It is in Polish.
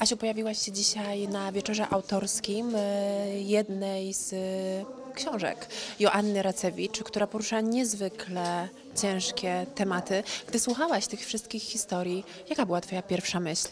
Asiu, pojawiłaś się dzisiaj na wieczorze autorskim e, jednej z e, książek Joanny Racewicz, która porusza niezwykle ciężkie tematy. Gdy słuchałaś tych wszystkich historii, jaka była Twoja pierwsza myśl?